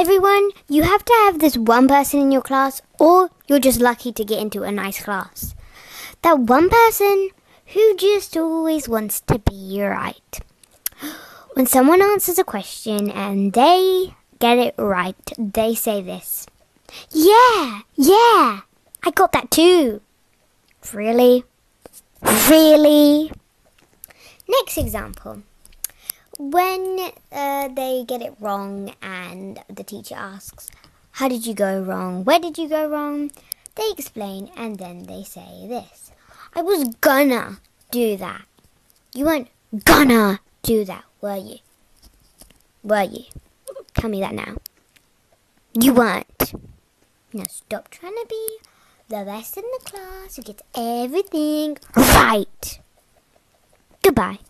Everyone, you have to have this one person in your class, or you're just lucky to get into a nice class. That one person who just always wants to be right. When someone answers a question and they get it right, they say this Yeah, yeah, I got that too. Really? Really? Next example. When uh, they get it wrong and the teacher asks, How did you go wrong? Where did you go wrong? They explain and then they say this I was gonna do that. You weren't gonna do that, were you? Were you? Tell me that now. You weren't. Now stop trying to be the best in the class who gets everything right. Goodbye.